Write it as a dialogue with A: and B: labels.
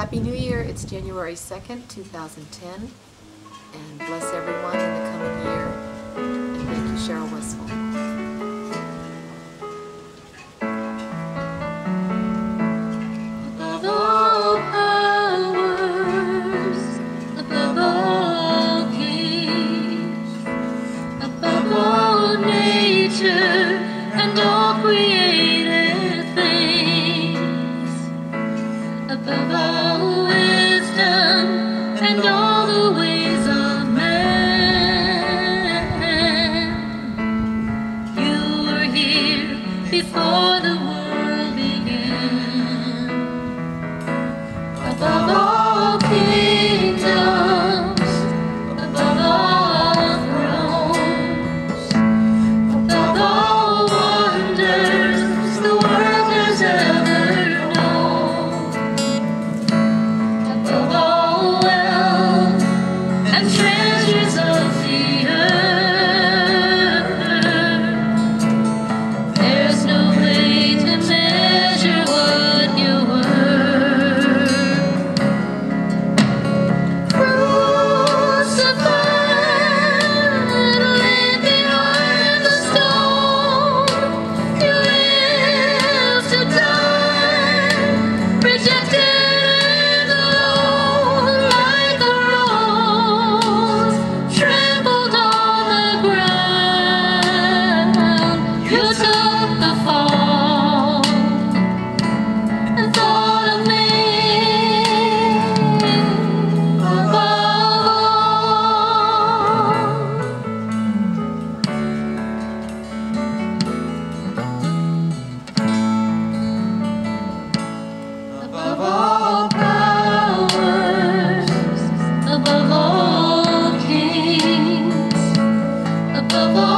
A: Happy New Year. It's January 2nd, 2010. And bless everyone in the coming year. And thank you, Cheryl
B: Westfall. 따다 of all.